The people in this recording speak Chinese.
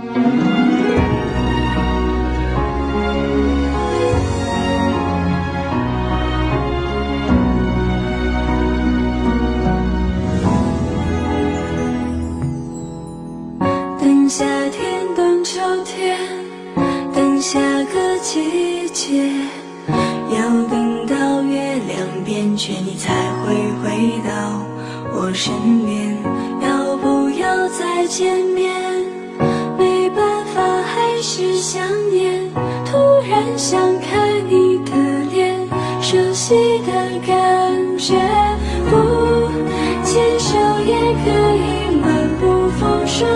等夏天等秋天等下个季节要等到月亮变全你才会回到我身边。要不要再见面？是想念。突然想看你的脸，熟悉的感觉。不牵手也可以漫步风霜